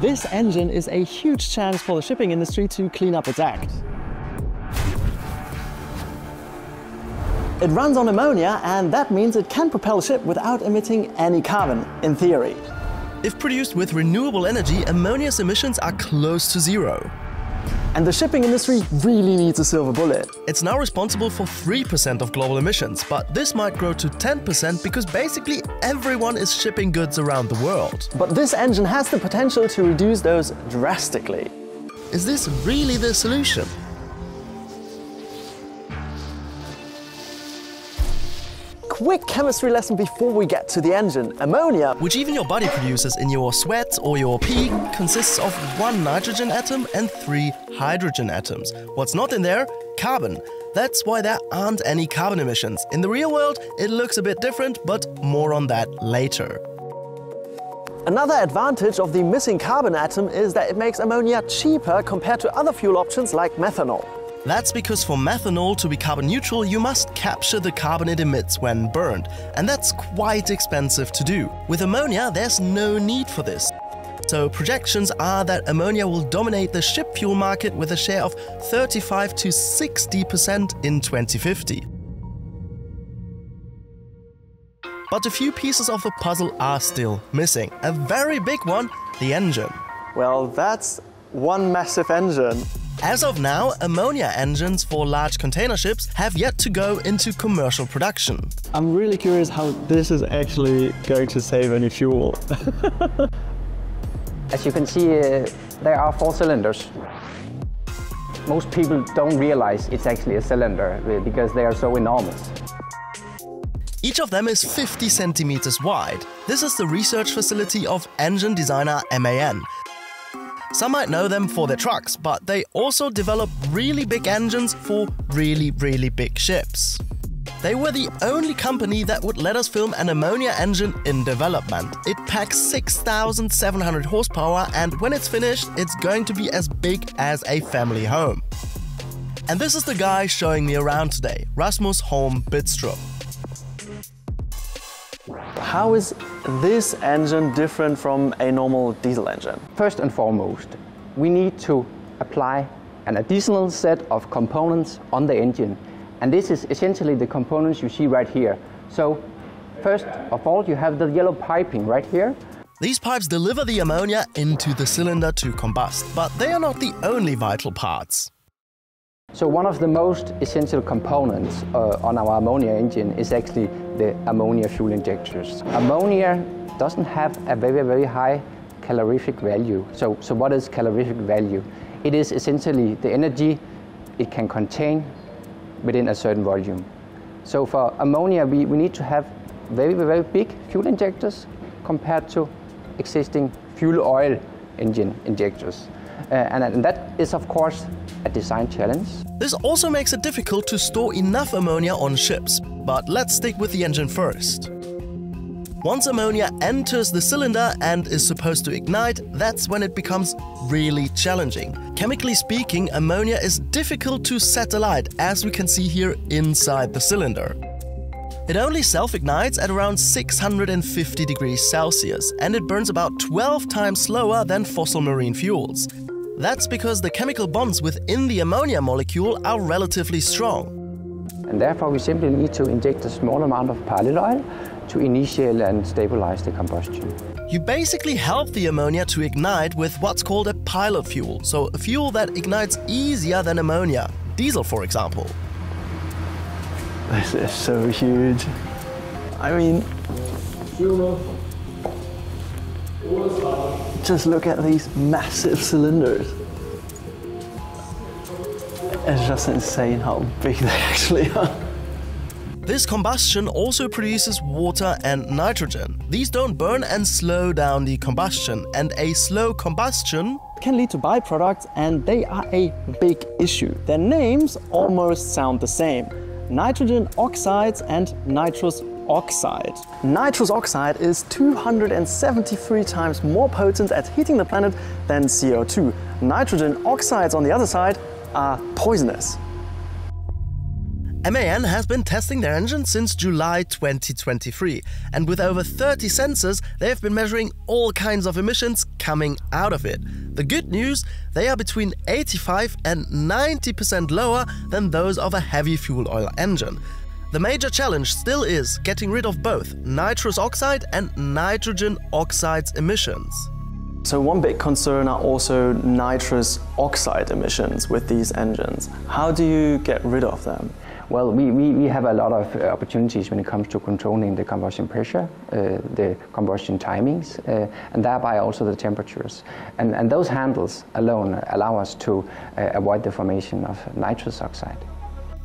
This engine is a huge chance for the shipping industry to clean up its act. It runs on ammonia and that means it can propel a ship without emitting any carbon, in theory. If produced with renewable energy, ammonia's emissions are close to zero. And the shipping industry really needs a silver bullet. It's now responsible for 3% of global emissions, but this might grow to 10% because basically everyone is shipping goods around the world. But this engine has the potential to reduce those drastically. Is this really the solution? Quick chemistry lesson before we get to the engine. Ammonia, which even your body produces in your sweat or your pee, consists of one nitrogen atom and three hydrogen atoms. What's not in there? Carbon. That's why there aren't any carbon emissions. In the real world, it looks a bit different, but more on that later. Another advantage of the missing carbon atom is that it makes ammonia cheaper compared to other fuel options like methanol. That's because for methanol to be carbon neutral, you must capture the carbon it emits when burned, and that's quite expensive to do. With ammonia, there's no need for this. So projections are that ammonia will dominate the ship fuel market with a share of 35 to 60% in 2050. But a few pieces of the puzzle are still missing. A very big one, the engine. Well, that's one massive engine. As of now, ammonia engines for large container ships have yet to go into commercial production. I'm really curious how this is actually going to save any fuel. As you can see, uh, there are four cylinders. Most people don't realize it's actually a cylinder uh, because they are so enormous. Each of them is 50 centimeters wide. This is the research facility of engine designer MAN, some might know them for their trucks, but they also develop really big engines for really, really big ships. They were the only company that would let us film an ammonia engine in development. It packs 6,700 horsepower and when it's finished, it's going to be as big as a family home. And this is the guy showing me around today, Rasmus Holm Bidstrup. How is this engine different from a normal diesel engine? First and foremost, we need to apply an additional set of components on the engine. And this is essentially the components you see right here. So first of all, you have the yellow piping right here. These pipes deliver the ammonia into the cylinder to combust, but they are not the only vital parts. So one of the most essential components uh, on our ammonia engine is actually the ammonia fuel injectors. Ammonia doesn't have a very, very high calorific value. So, so what is calorific value? It is essentially the energy it can contain within a certain volume. So for ammonia, we, we need to have very, very big fuel injectors compared to existing fuel oil engine injectors. Uh, and, and that is, of course, a design challenge. This also makes it difficult to store enough ammonia on ships, but let's stick with the engine first. Once ammonia enters the cylinder and is supposed to ignite, that's when it becomes really challenging. Chemically speaking, ammonia is difficult to set alight, as we can see here inside the cylinder. It only self-ignites at around 650 degrees Celsius, and it burns about 12 times slower than fossil marine fuels. That's because the chemical bonds within the ammonia molecule are relatively strong. And therefore we simply need to inject a small amount of pilot oil to initiate and stabilize the combustion. You basically help the ammonia to ignite with what's called a pilot fuel, so a fuel that ignites easier than ammonia, diesel for example. This is so huge. I mean, just look at these massive cylinders. It's just insane how big they actually are. This combustion also produces water and nitrogen. These don't burn and slow down the combustion, and a slow combustion can lead to byproducts and they are a big issue. Their names almost sound the same. Nitrogen oxides and nitrous oxide. Nitrous oxide is 273 times more potent at heating the planet than CO2. Nitrogen oxides, on the other side, are poisonous. MAN has been testing their engine since July 2023, and with over 30 sensors, they have been measuring all kinds of emissions coming out of it. The good news, they are between 85 and 90% lower than those of a heavy fuel oil engine. The major challenge still is getting rid of both nitrous oxide and nitrogen oxides emissions. So one big concern are also nitrous oxide emissions with these engines. How do you get rid of them? Well, we, we, we have a lot of uh, opportunities when it comes to controlling the combustion pressure, uh, the combustion timings, uh, and thereby also the temperatures. And, and those handles alone allow us to uh, avoid the formation of nitrous oxide.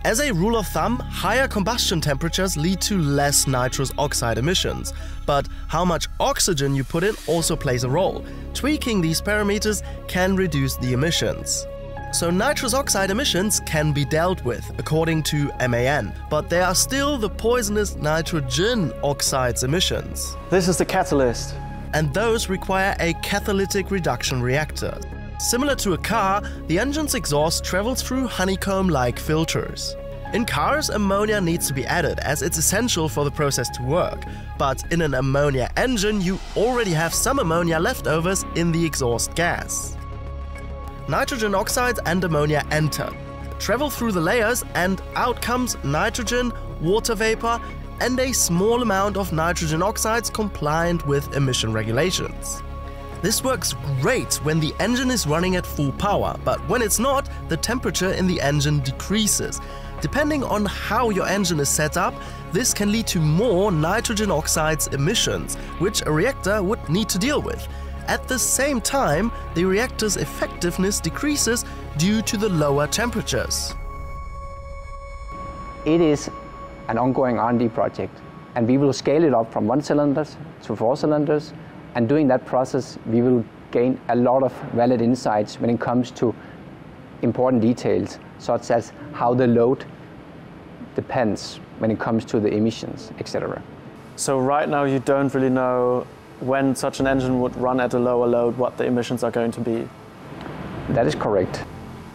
As a rule of thumb, higher combustion temperatures lead to less nitrous oxide emissions. But how much oxygen you put in also plays a role. Tweaking these parameters can reduce the emissions. So nitrous oxide emissions can be dealt with, according to MAN, but there are still the poisonous nitrogen oxides emissions. This is the catalyst. And those require a catalytic reduction reactor. Similar to a car, the engine's exhaust travels through honeycomb-like filters. In cars, ammonia needs to be added as it's essential for the process to work. But in an ammonia engine, you already have some ammonia leftovers in the exhaust gas. Nitrogen oxides and ammonia enter, travel through the layers and out comes nitrogen, water vapor and a small amount of nitrogen oxides compliant with emission regulations. This works great when the engine is running at full power, but when it's not, the temperature in the engine decreases. Depending on how your engine is set up, this can lead to more nitrogen oxides emissions, which a reactor would need to deal with. At the same time, the reactor's effectiveness decreases due to the lower temperatures. It is an ongoing R&D project, and we will scale it up from one cylinders to four cylinders and during that process, we will gain a lot of valid insights when it comes to important details, such as how the load depends when it comes to the emissions, etc. So right now you don't really know when such an engine would run at a lower load what the emissions are going to be. That is correct.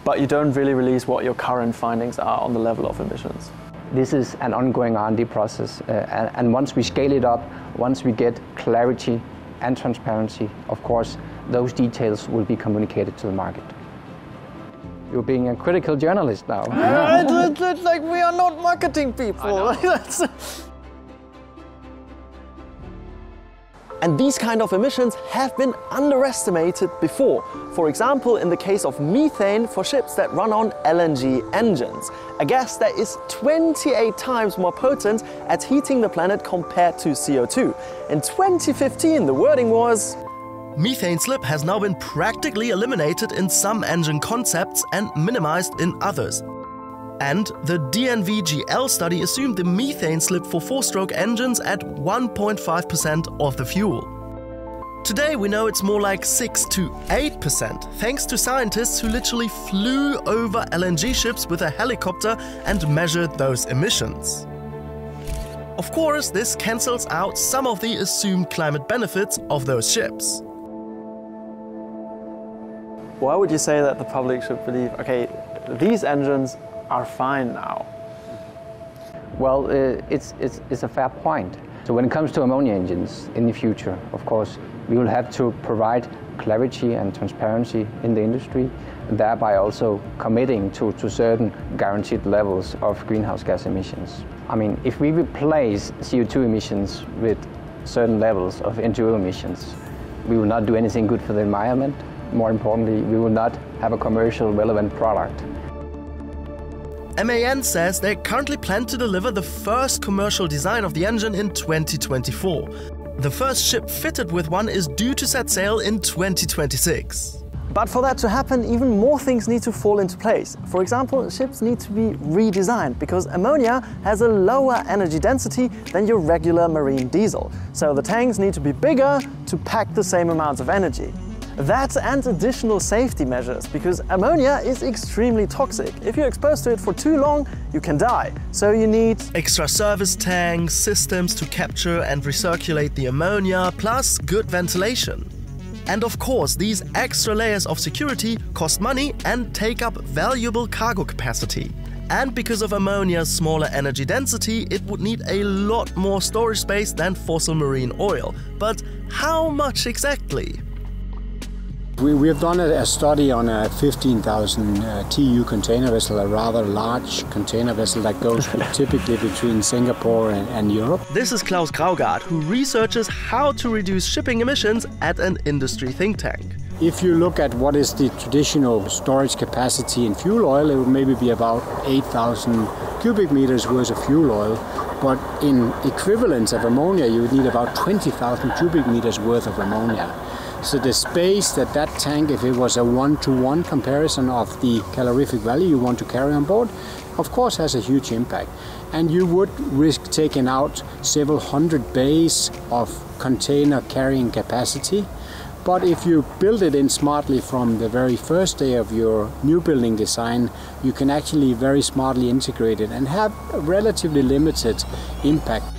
But you don't really release what your current findings are on the level of emissions. This is an ongoing R&D process, uh, and, and once we scale it up, once we get clarity and transparency, of course, those details will be communicated to the market. You're being a critical journalist now. Yeah, It's like we are not marketing people. And these kind of emissions have been underestimated before. For example, in the case of methane for ships that run on LNG engines, a gas that is 28 times more potent at heating the planet compared to CO2. In 2015, the wording was Methane slip has now been practically eliminated in some engine concepts and minimized in others. And the DNV-GL study assumed the methane slip for four-stroke engines at 1.5% of the fuel. Today we know it's more like 6 to 8%, thanks to scientists who literally flew over LNG ships with a helicopter and measured those emissions. Of course, this cancels out some of the assumed climate benefits of those ships. Why would you say that the public should believe, okay, these engines are fine now? Well, uh, it's, it's, it's a fair point. So when it comes to ammonia engines in the future, of course, we will have to provide clarity and transparency in the industry, thereby also committing to, to certain guaranteed levels of greenhouse gas emissions. I mean, if we replace CO2 emissions with certain levels of N2O emissions, we will not do anything good for the environment. More importantly, we will not have a commercial relevant product. MAN says they currently plan to deliver the first commercial design of the engine in 2024. The first ship fitted with one is due to set sail in 2026. But for that to happen, even more things need to fall into place. For example, ships need to be redesigned because ammonia has a lower energy density than your regular marine diesel. So the tanks need to be bigger to pack the same amounts of energy. That and additional safety measures, because ammonia is extremely toxic. If you're exposed to it for too long, you can die. So you need extra service tanks, systems to capture and recirculate the ammonia, plus good ventilation. And of course, these extra layers of security cost money and take up valuable cargo capacity. And because of ammonia's smaller energy density, it would need a lot more storage space than fossil marine oil. But how much exactly? We, we have done a, a study on a 15,000 uh, TEU container vessel, a rather large container vessel that goes typically between Singapore and, and Europe. This is Claus Graugaard, who researches how to reduce shipping emissions at an industry think tank. If you look at what is the traditional storage capacity in fuel oil, it would maybe be about 8,000 cubic meters worth of fuel oil. But in equivalence of ammonia, you would need about 20,000 cubic meters worth of ammonia. So the space that that tank, if it was a one-to-one comparison of the calorific value you want to carry on board, of course has a huge impact. And you would risk taking out several hundred bays of container carrying capacity. But if you build it in smartly from the very first day of your new building design, you can actually very smartly integrate it and have a relatively limited impact.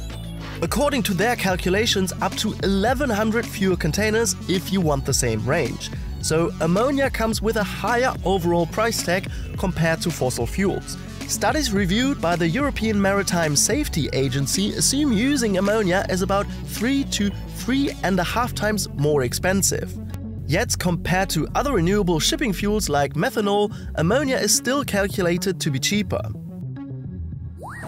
According to their calculations, up to 1100 fewer containers if you want the same range. So ammonia comes with a higher overall price tag compared to fossil fuels. Studies reviewed by the European Maritime Safety Agency assume using ammonia is about 3 to 3.5 times more expensive. Yet, compared to other renewable shipping fuels like methanol, ammonia is still calculated to be cheaper.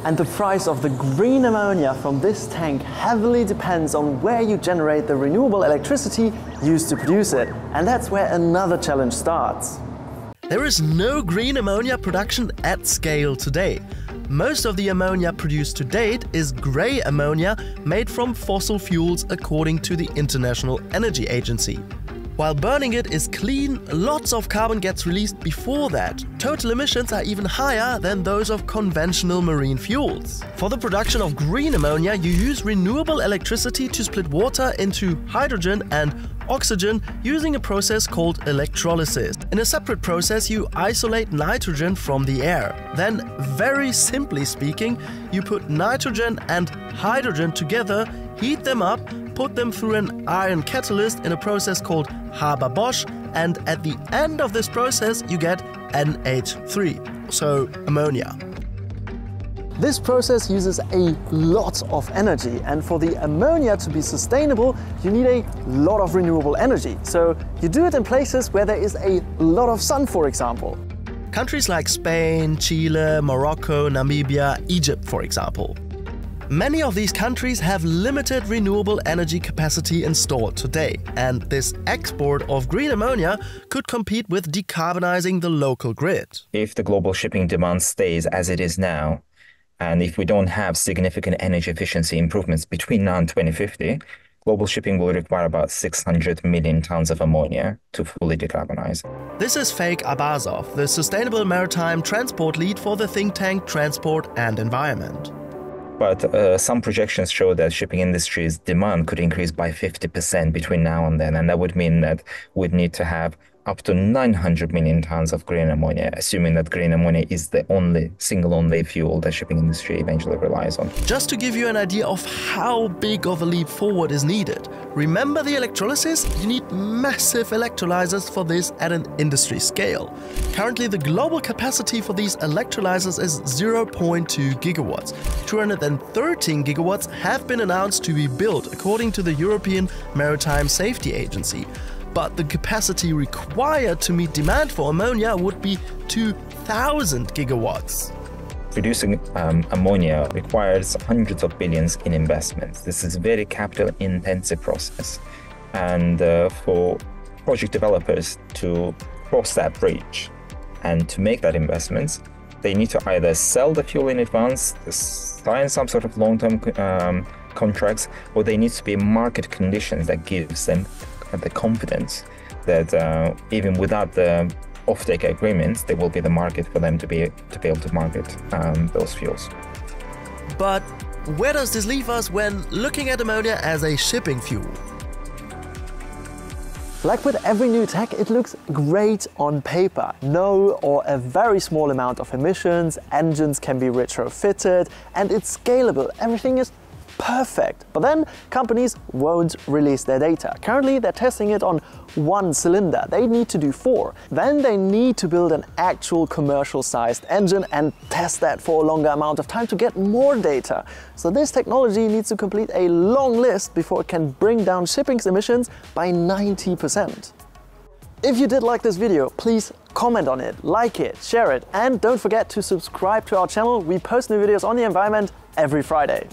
And the price of the green ammonia from this tank heavily depends on where you generate the renewable electricity used to produce it. And that's where another challenge starts. There is no green ammonia production at scale today. Most of the ammonia produced to date is grey ammonia made from fossil fuels according to the International Energy Agency. While burning it is clean, lots of carbon gets released before that. Total emissions are even higher than those of conventional marine fuels. For the production of green ammonia, you use renewable electricity to split water into hydrogen and oxygen using a process called electrolysis. In a separate process, you isolate nitrogen from the air. Then, very simply speaking, you put nitrogen and hydrogen together, heat them up, put them through an iron catalyst in a process called Haber-Bosch, and at the end of this process you get NH3, so ammonia. This process uses a lot of energy and for the ammonia to be sustainable you need a lot of renewable energy. So you do it in places where there is a lot of sun for example. Countries like Spain, Chile, Morocco, Namibia, Egypt for example. Many of these countries have limited renewable energy capacity installed today, and this export of green ammonia could compete with decarbonizing the local grid. If the global shipping demand stays as it is now, and if we don't have significant energy efficiency improvements between now and 2050, global shipping will require about 600 million tons of ammonia to fully decarbonize. This is Faig Abbasov, the Sustainable Maritime Transport Lead for the think tank Transport and Environment. But uh, some projections show that shipping industry's demand could increase by 50% between now and then. And that would mean that we'd need to have up to 900 million tons of green ammonia, assuming that green ammonia is the only single only fuel that shipping industry eventually relies on. Just to give you an idea of how big of a leap forward is needed, remember the electrolysis? You need massive electrolyzers for this at an industry scale. Currently, the global capacity for these electrolyzers is 0.2 gigawatts. 213 gigawatts have been announced to be built according to the European Maritime Safety Agency but the capacity required to meet demand for ammonia would be 2,000 gigawatts. Producing um, ammonia requires hundreds of billions in investments. This is a very capital intensive process. And uh, for project developers to cross that bridge and to make that investment, they need to either sell the fuel in advance, sign some sort of long-term um, contracts, or they need to be market conditions that gives them the confidence that uh, even without the offtake agreements, there will be the market for them to be to be able to market um, those fuels. But where does this leave us when looking at ammonia as a shipping fuel? Like with every new tech, it looks great on paper. No or a very small amount of emissions, engines can be retrofitted, and it's scalable. Everything is perfect. But then companies won't release their data. Currently, they're testing it on one cylinder. They need to do four. Then they need to build an actual commercial sized engine and test that for a longer amount of time to get more data. So this technology needs to complete a long list before it can bring down shipping's emissions by 90%. If you did like this video, please comment on it, like it, share it, and don't forget to subscribe to our channel. We post new videos on the environment every Friday.